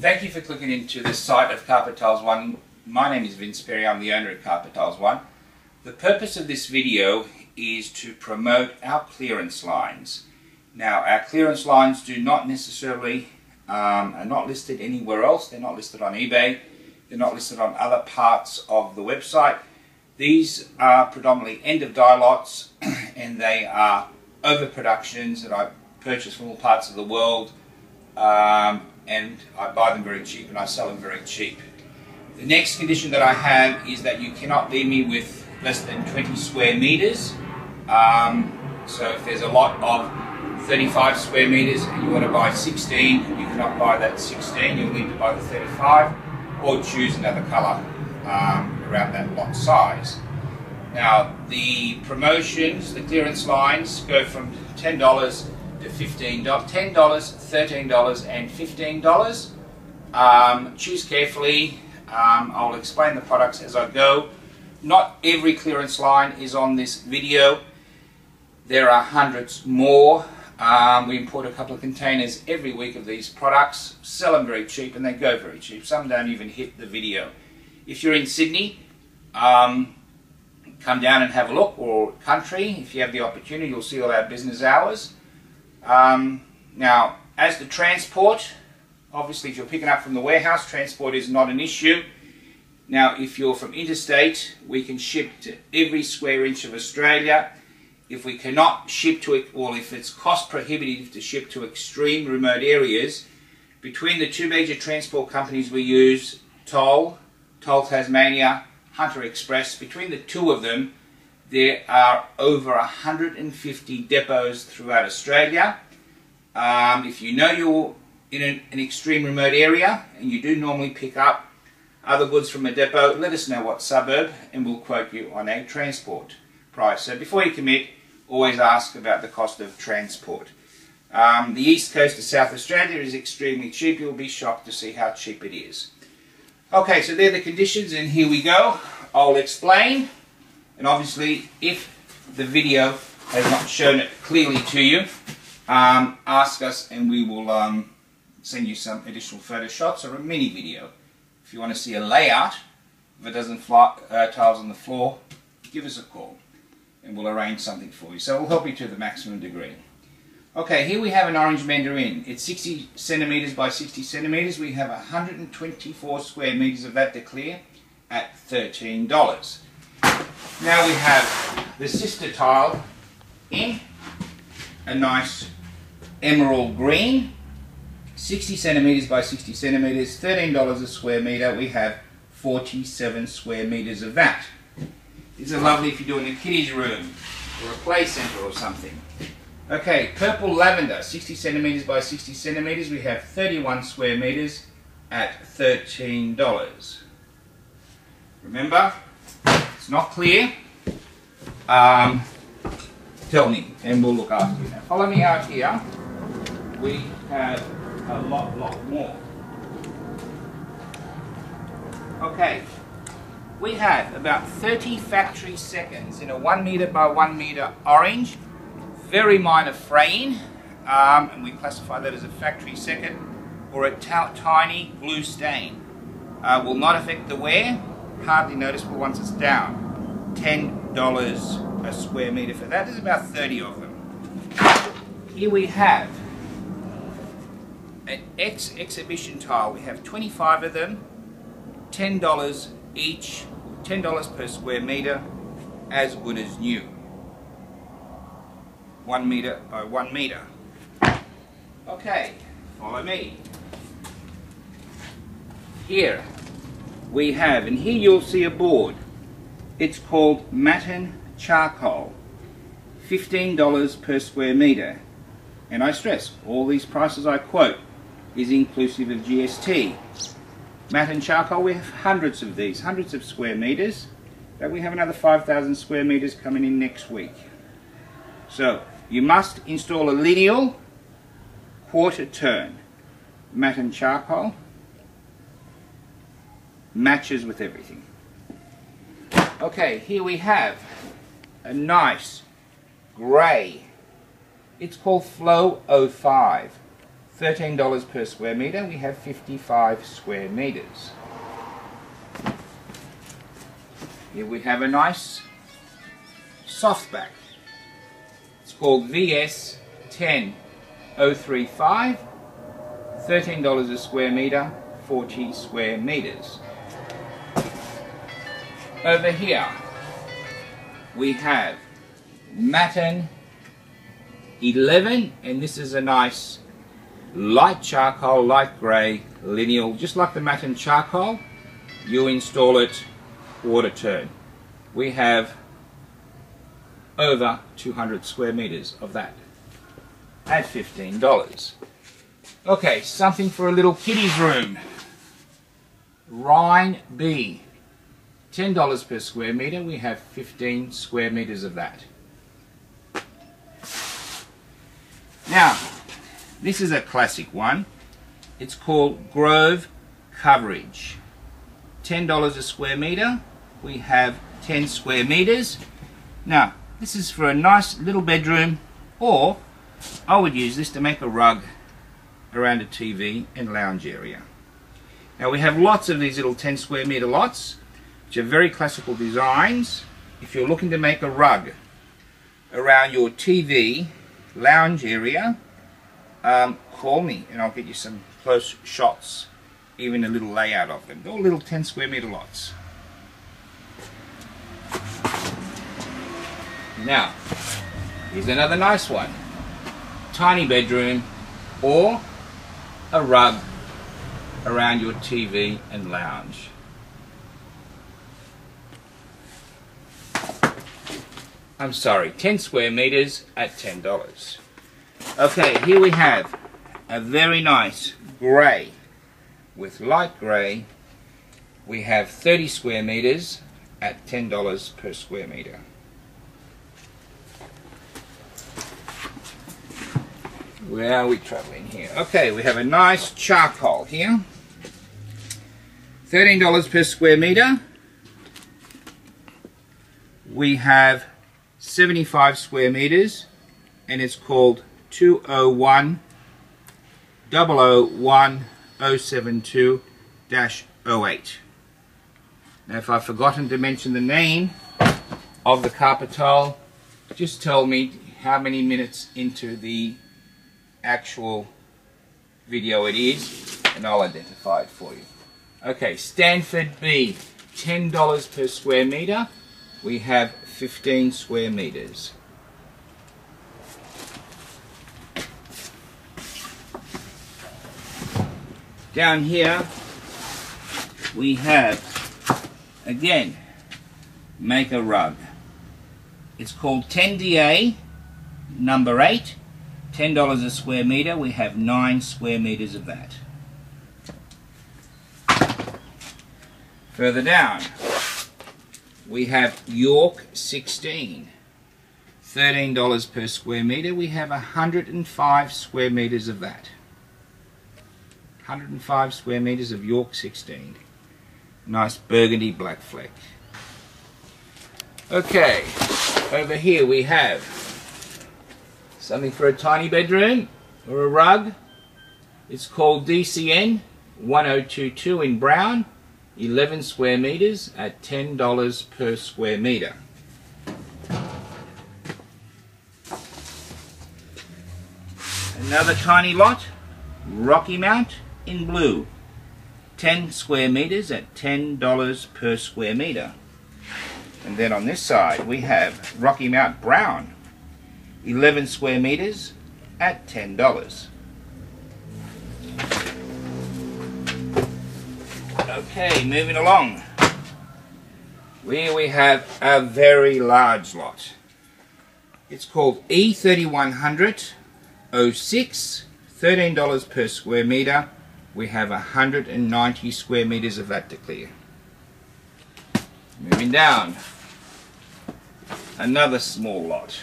Thank you for clicking into the site of Carpet Tiles One. My name is Vince Perry, I'm the owner of Carpet Tiles One. The purpose of this video is to promote our clearance lines. Now our clearance lines do not necessarily, um, are not listed anywhere else, they're not listed on eBay, they're not listed on other parts of the website. These are predominantly end of dye lots and they are overproductions that I purchase from all parts of the world um, and I buy them very cheap and I sell them very cheap. The next condition that I have is that you cannot leave me with less than 20 square meters. Um, so if there's a lot of 35 square meters and you want to buy 16, you cannot buy that 16, you'll need to buy the 35 or choose another color um, around that lot size. Now the promotions, the clearance lines go from $10 to $15, $10, $13 and $15. Um, choose carefully. Um, I'll explain the products as I go. Not every clearance line is on this video. There are hundreds more. Um, we import a couple of containers every week of these products, sell them very cheap and they go very cheap. Some don't even hit the video. If you're in Sydney, um, come down and have a look, or country, if you have the opportunity, you'll see all our business hours. Um, now, as the transport, obviously if you're picking up from the warehouse, transport is not an issue. Now, if you're from interstate, we can ship to every square inch of Australia. If we cannot ship to it, or if it's cost prohibitive to ship to extreme remote areas, between the two major transport companies we use, Toll, Toll Tasmania, Hunter Express, between the two of them, there are over 150 depots throughout Australia. Um, if you know you're in an, an, extreme remote area and you do normally pick up other goods from a depot, let us know what suburb and we'll quote you on a transport price. So before you commit, always ask about the cost of transport. Um, the east coast of South Australia is extremely cheap. You'll be shocked to see how cheap it is. Okay, so there are the conditions and here we go. I'll explain. And obviously, if the video has not shown it clearly to you, um, ask us and we will um, send you some additional photo shots or a mini video. If you want to see a layout, it doesn't fly, uh, tiles on the floor, give us a call and we'll arrange something for you. So we'll help you to the maximum degree. Okay, here we have an orange mandarin. It's 60 centimeters by 60 centimeters. We have 124 square meters of that to clear at $13. Now we have the sister tile in a nice emerald green, 60 centimeters by 60 centimeters, $13 a square meter. We have 47 square meters of that. These are lovely if you're doing a kiddies room or a play center or something. Okay, purple lavender, 60 centimeters by 60 centimeters. We have 31 square meters at $13. Remember, it's not clear, um, tell me and we'll look after you. Now follow me out here. We have a lot, lot more. Okay, we have about 30 factory seconds in a 1 meter by 1 meter orange, very minor fraying, um, and we classify that as a factory second, or a tiny glue stain. Uh, will not affect the wear, hardly noticeable once it's down. $10 a square meter for that. There's about 30 of them. Here we have an X exhibition tile. We have 25 of them, $10 each, $10 per square meter, as good as new. One meter by one meter. Okay, follow me. Here, we have, and here you'll see a board. It's called Matten Charcoal. $15 per square metre. And I stress, all these prices I quote is inclusive of GST. Matten Charcoal, we have hundreds of these, hundreds of square metres. But we have another 5,000 square metres coming in next week. So, you must install a lineal quarter turn Matten Charcoal matches with everything. Okay, here we have a nice grey. It's called Flow 05. $13 per square meter, we have 55 square meters. Here we have a nice softback. It's called VS 10035, $13 a square meter, 40 square meters. Over here we have Matten 11 and this is a nice light charcoal, light grey lineal, just like the Matten charcoal. You install it quarter turn. We have over 200 square meters of that at $15. Okay, something for a little kiddie's room. Rhine B. $10 per square meter. We have 15 square meters of that. Now, this is a classic one. It's called Grove Coverage. $10 a square meter. We have 10 square meters. Now, this is for a nice little bedroom or I would use this to make a rug around a TV and lounge area. Now we have lots of these little 10 square meter lots which are very classical designs. If you're looking to make a rug around your TV lounge area, um, call me and I'll get you some close shots, even a little layout of them. They're all little 10 square meter lots. Now, here's another nice one. Tiny bedroom or a rug around your TV and lounge. I'm sorry, 10 square meters at $10. Okay, here we have a very nice grey with light grey. We have 30 square meters at $10 per square meter. Where are we traveling here? Okay, we have a nice charcoal here. $13 per square meter. We have 75 square meters and it's called 201 001 072 08. Now if I've forgotten to mention the name of the carpet tile, just tell me how many minutes into the actual video it is and I'll identify it for you. Okay, Stanford B, $10 per square meter. We have 15 square meters. Down here we have again make a rug. It's called 10DA number 8 $10 a square metre, we have 9 square metres of that. Further down, we have York 16. $13 per square metre, we have 105 square metres of that. 105 square metres of York 16. Nice burgundy black fleck. Okay, over here we have Something for a tiny bedroom or a rug. It's called DCN 1022 in brown, 11 square meters at $10 per square meter. Another tiny lot, Rocky Mount in blue, 10 square meters at $10 per square meter. And then on this side we have Rocky Mount Brown, 11 square meters at $10. Okay, moving along. Here we have a very large lot. It's called E3100 06, $13 per square meter. We have 190 square meters of that to clear. Moving down. Another small lot.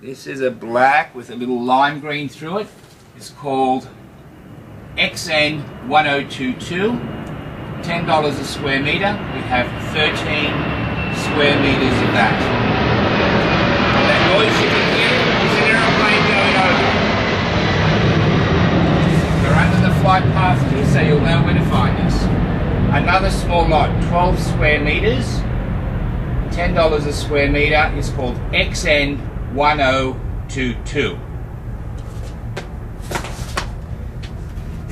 This is a black with a little lime green through it. It's called XN1022. $10 a square meter. We have 13 square meters of that. that noise you can hear is an aeroplane going over. fly past here so you'll know where to find us. Another small lot, 12 square meters, $10 a square meter, is called XN1022.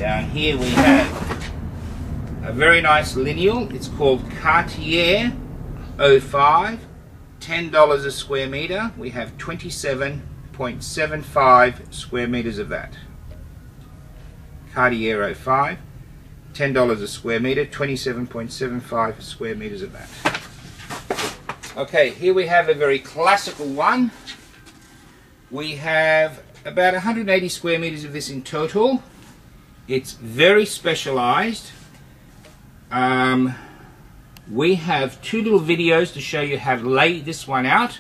Down here we have a very nice lineal. It's called Cartier 05, $10 a square meter. We have 27.75 square meters of that. Cartier 05, $10 a square meter, 27.75 square meters of that. Okay, here we have a very classical one. We have about 180 square meters of this in total. It's very specialized. Um, we have two little videos to show you how to lay this one out.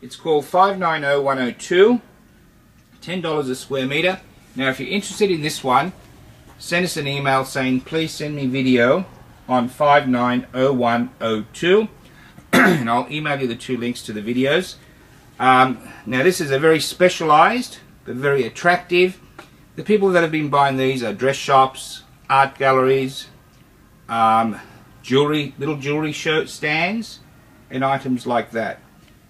It's called 590102, $10 a square meter. Now if you're interested in this one, send us an email saying please send me video on 590102 and I'll email you the two links to the videos. Um, now this is a very specialized but very attractive the people that have been buying these are dress shops, art galleries, um, jewelry, little jewelry show stands, and items like that.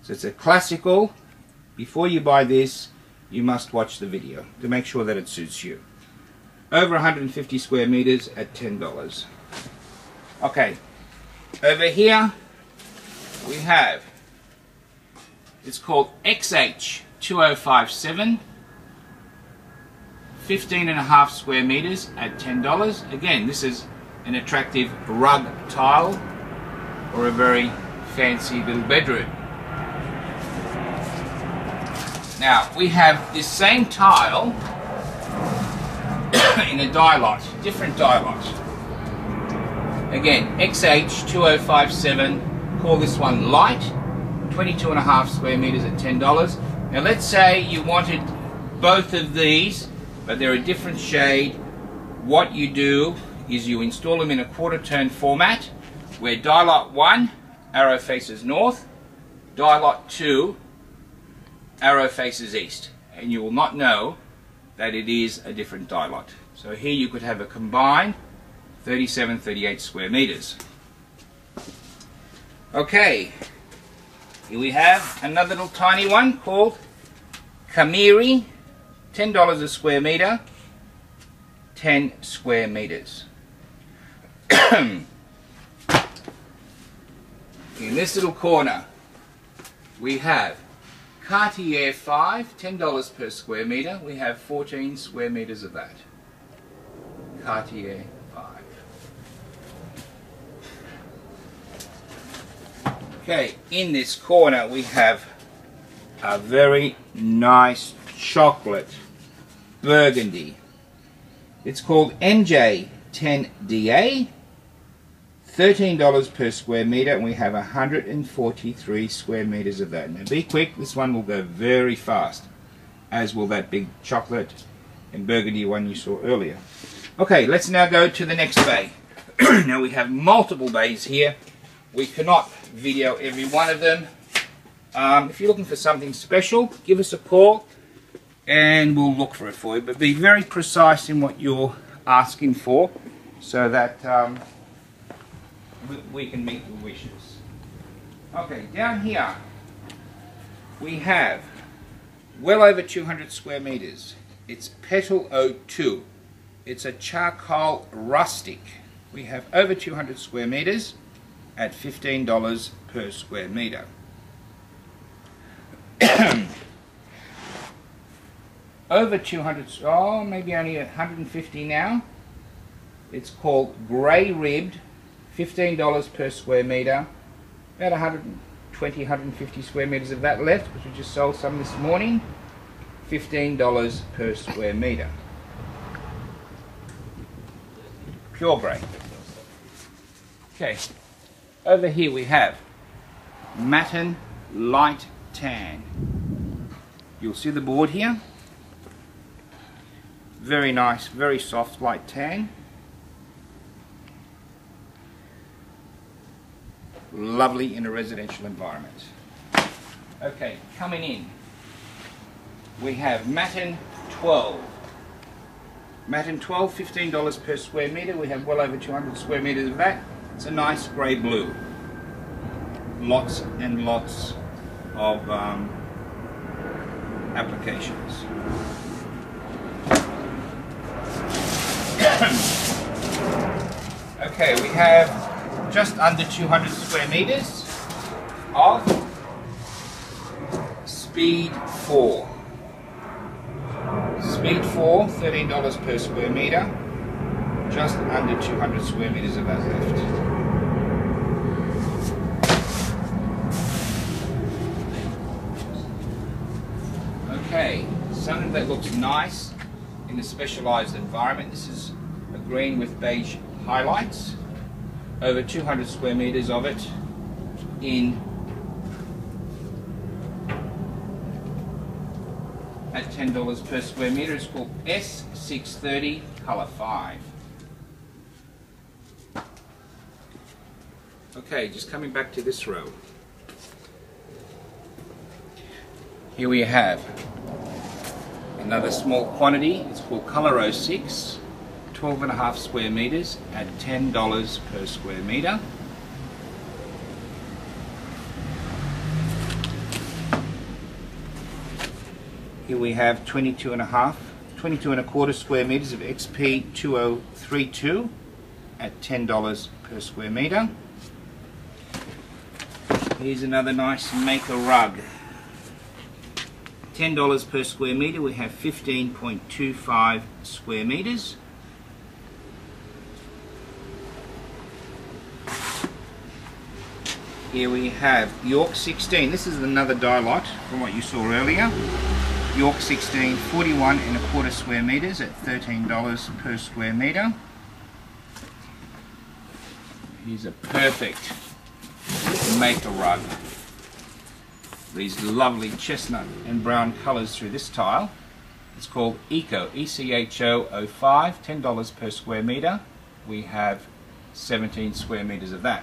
So it's a classical. Before you buy this, you must watch the video to make sure that it suits you. Over 150 square meters at $10. Okay, over here we have, it's called XH2057 15 and a half square meters at $10. Again, this is an attractive rug tile or a very fancy little bedroom. Now, we have this same tile in a dye lot, different dye lot. Again, XH2057, call this one light, 22 and a half square meters at $10. Now let's say you wanted both of these but they're a different shade. What you do is you install them in a quarter turn format where dye lot 1 arrow faces north, dye lot 2 arrow faces east and you will not know that it is a different dye lot. So here you could have a combined 37, 38 square meters. Okay, here we have another little tiny one called Kamiri $10 a square metre, 10 square metres. In this little corner, we have Cartier 5, $10 per square metre. We have 14 square metres of that. Cartier 5. Okay, in this corner we have a very nice chocolate burgundy. It's called MJ10DA. $13 per square meter and we have 143 square meters of that. Now be quick, this one will go very fast as will that big chocolate and burgundy one you saw earlier. Okay, let's now go to the next bay. now we have multiple bays here. We cannot video every one of them. Um, if you're looking for something special, give us a call and we'll look for it for you. But be very precise in what you're asking for so that um, we, can meet your wishes. Okay, down here we have well over 200 square meters. It's Petal 02. It's a charcoal rustic. We have over 200 square meters at $15 per square meter. over 200, oh, maybe only 150 now. It's called Grey Ribbed, $15 per square meter. About 120, 150 square meters of that left, because we just sold some this morning. $15 per square meter. Pure grey. Okay, over here we have Matten Light Tan. You'll see the board here. Very nice, very soft, light tan. Lovely in a residential environment. Okay, coming in, we have Matten 12. Matten 12, $15 per square metre. We have well over 200 square metres of that. It's a nice grey blue. Lots and lots of um, applications. Okay, we have just under 200 square meters of Speed 4. Speed 4, $13 per square meter. Just under 200 square meters of that left. Okay, something that looks nice in a specialized environment. This is a green with beige highlights. Over 200 square meters of it in at $10 per square meter. It's called S630 Color 5. Okay, just coming back to this row. Here we have another small quantity. It's called Color 06, 12 and a half square meters at $10 per square meter. Here we have 22 and a half, 22 and a quarter square meters of XP 2032 at $10 per square meter. Here's another nice maker rug. $10 per square meter, we have 15.25 square meters. Here we have York 16. This is another die lot from what you saw earlier. York 16, 41 and a quarter square meters at $13 per square meter. Here's a perfect maker rug. These lovely chestnut and brown colors through this tile. It's called Echo, E-C-H-O 05, $10 per square meter. We have 17 square meters of that.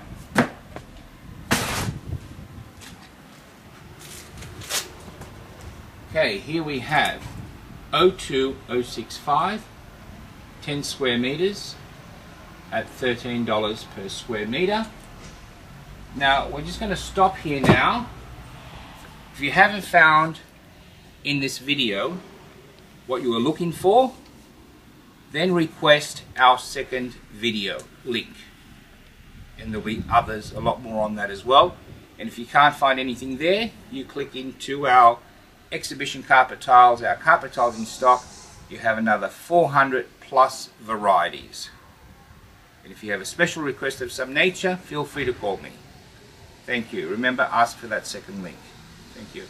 Okay, here we have 02065, 10 square meters at $13 per square meter. Now, we're just going to stop here now. If you haven't found in this video what you were looking for, then request our second video link. And there'll be others, a lot more on that as well. And if you can't find anything there, you click into our exhibition carpet tiles, our carpet tiles in stock, you have another 400 plus varieties. And if you have a special request of some nature, feel free to call me. Thank you. Remember, ask for that second link. Thank you.